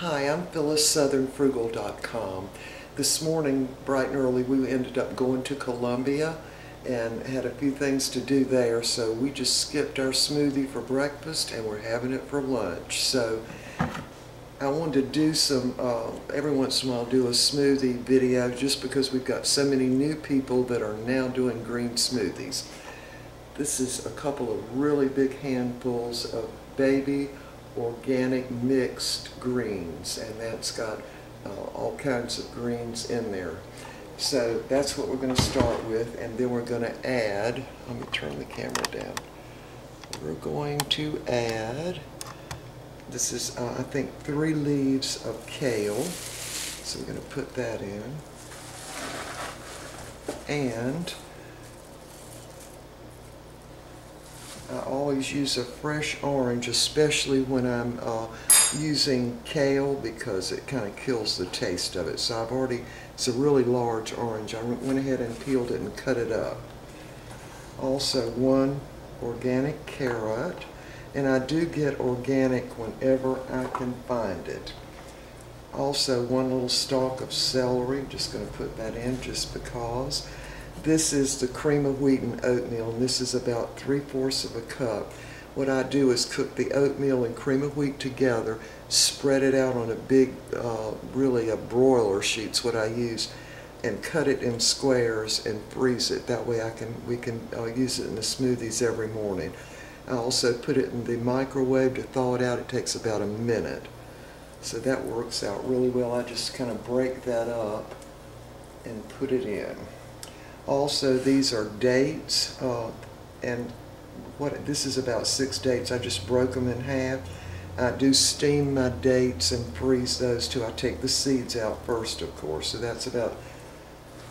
Hi, I'm Phyllis, southernfrugal.com. This morning, bright and early, we ended up going to Columbia and had a few things to do there, so we just skipped our smoothie for breakfast and we're having it for lunch. So I wanted to do some, uh, every once in a while, do a smoothie video just because we've got so many new people that are now doing green smoothies. This is a couple of really big handfuls of baby organic mixed greens and that's got uh, all kinds of greens in there. So that's what we're going to start with and then we're going to add, let me turn the camera down. We're going to add, this is uh, I think three leaves of kale. So we're going to put that in. And I always use a fresh orange, especially when I'm uh, using kale because it kind of kills the taste of it. So I've already, it's a really large orange. I went ahead and peeled it and cut it up. Also one organic carrot, and I do get organic whenever I can find it. Also one little stalk of celery, just going to put that in just because. This is the cream of wheat and oatmeal, and this is about three-fourths of a cup. What I do is cook the oatmeal and cream of wheat together, spread it out on a big, uh, really a broiler sheet's what I use, and cut it in squares and freeze it. That way I can we can uh, use it in the smoothies every morning. I also put it in the microwave to thaw it out. It takes about a minute. So that works out really well. I just kind of break that up and put it in. Also, these are dates, uh, and what this is about six dates. I just broke them in half. I do steam my dates and freeze those too. I take the seeds out first, of course. So that's about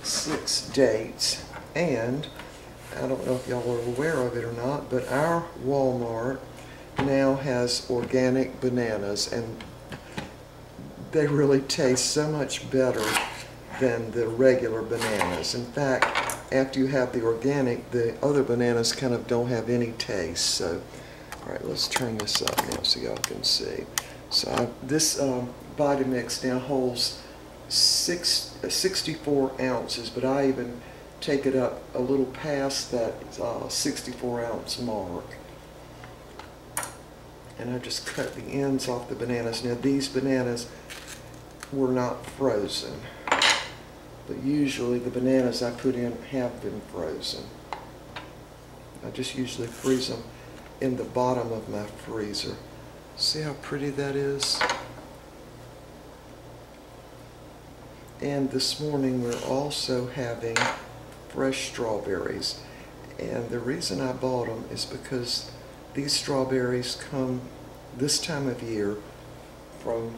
six dates. And I don't know if y'all are aware of it or not, but our Walmart now has organic bananas, and they really taste so much better than the regular bananas. In fact, after you have the organic, the other bananas kind of don't have any taste. So, all right, let's turn this up now so y'all can see. So I, this um, mix now holds six, uh, 64 ounces, but I even take it up a little past that uh, 64 ounce mark. And I just cut the ends off the bananas. Now these bananas were not frozen but usually the bananas I put in have been frozen. I just usually freeze them in the bottom of my freezer. See how pretty that is? And this morning we're also having fresh strawberries. And the reason I bought them is because these strawberries come this time of year from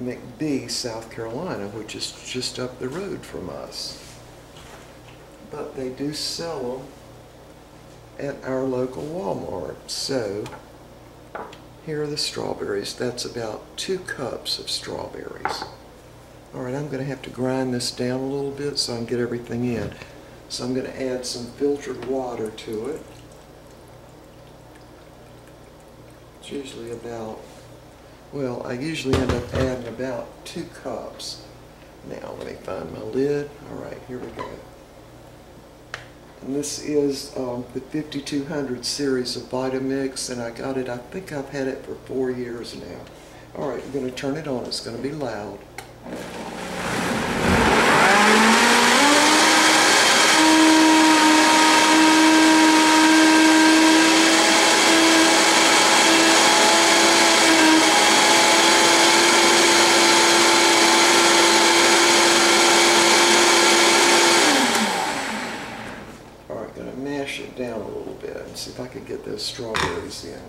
McBee, South Carolina, which is just up the road from us. But they do sell them at our local Walmart. So here are the strawberries. That's about two cups of strawberries. All right, I'm going to have to grind this down a little bit so I can get everything in. So I'm going to add some filtered water to it. It's usually about well, I usually end up adding about two cups. Now, let me find my lid. All right, here we go. And this is um, the 5200 series of Vitamix, and I got it, I think I've had it for four years now. All right, I'm going to turn it on. It's going to be loud. See if I can get those strawberries in.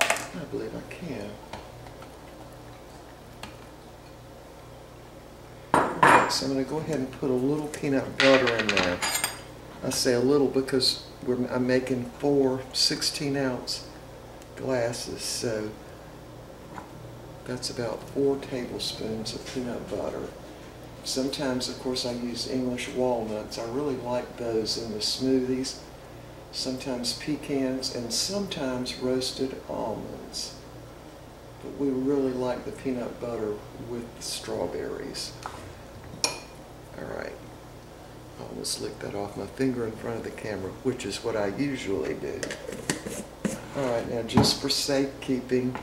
I believe I can. Right, so I'm going to go ahead and put a little peanut butter in there. I say a little because I'm making four 16 ounce glasses, so that's about four tablespoons of peanut butter. sometimes, of course, I use English walnuts. I really like those in the smoothies. Sometimes pecans and sometimes roasted almonds. But we really like the peanut butter with the strawberries. All right. I almost licked that off my finger in front of the camera, which is what I usually do. All right, now just for safekeeping,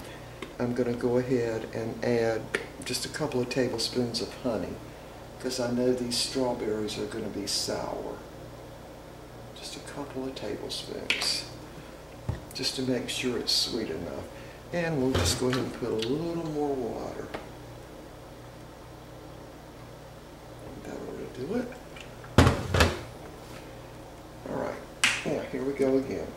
I'm going to go ahead and add just a couple of tablespoons of honey because I know these strawberries are going to be sour. Just a couple of tablespoons just to make sure it's sweet enough. And we'll just go ahead and put a little more water. That ought to do it. All right, now here we go again.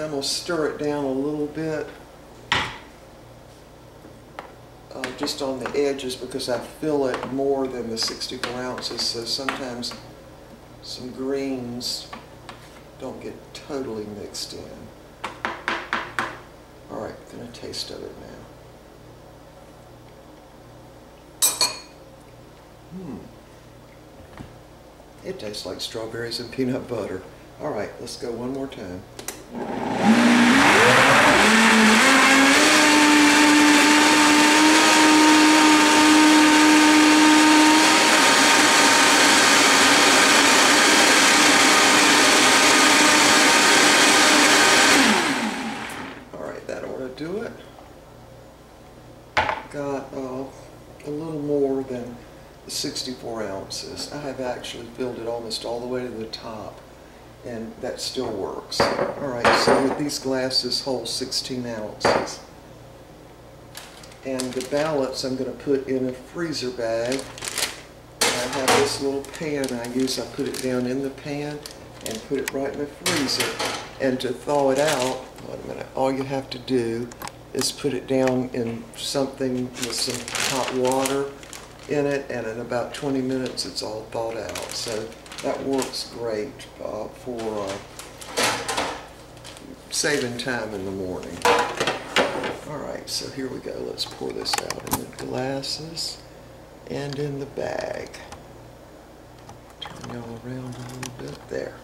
Now I'm going to stir it down a little bit, uh, just on the edges because I fill it more than the 64 ounces, so sometimes some greens don't get totally mixed in. All right, gonna taste of it now. Hmm. It tastes like strawberries and peanut butter. All right, let's go one more time. All right, that ought to do it. Got uh, a little more than 64 ounces. I have actually filled it almost all the way to the top, and that still works. All right, so these glasses hold 16 ounces. And the balance I'm going to put in a freezer bag. I have this little pan I use. I put it down in the pan and put it right in the freezer. And to thaw it out, wait a minute, all you have to do is put it down in something with some hot water in it, and in about 20 minutes it's all thawed out. So that works great uh, for uh, saving time in the morning. All right, so here we go. Let's pour this out in the glasses and in the bag. Turn y'all around a little bit there.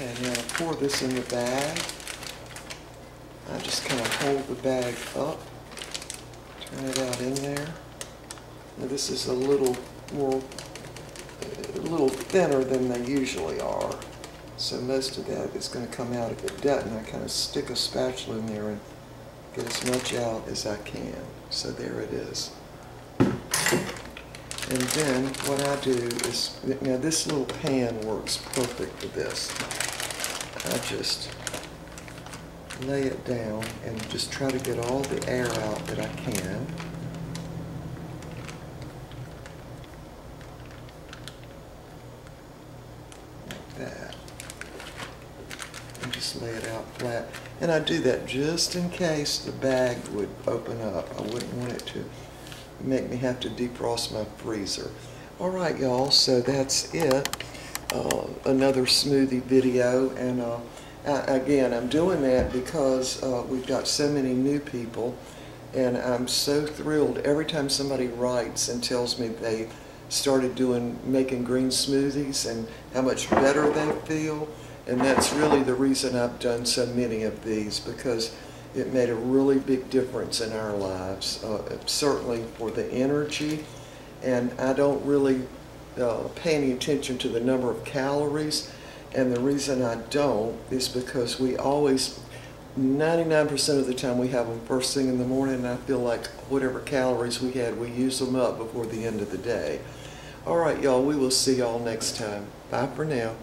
Okay, now I pour this in the bag. I just kind of hold the bag up, turn it out in there. Now this is a little more, a little thinner than they usually are. So most of that is going to come out. If it doesn't, I kind of stick a spatula in there and get as much out as I can. So there it is. And then what I do is, now this little pan works perfect for this. I just lay it down and just try to get all the air out that I can. Like that. And just lay it out flat. And I do that just in case the bag would open up. I wouldn't want it to make me have to defrost my freezer. All right, y'all, so that's it. Uh, another smoothie video, and uh, I, again, I'm doing that because uh, we've got so many new people, and I'm so thrilled every time somebody writes and tells me they started doing making green smoothies and how much better they feel, and that's really the reason I've done so many of these because it made a really big difference in our lives, uh, certainly for the energy. And I don't really uh, pay any attention to the number of calories. And the reason I don't is because we always, 99% of the time, we have them first thing in the morning. And I feel like whatever calories we had, we use them up before the end of the day. All right, y'all, we will see y'all next time. Bye for now.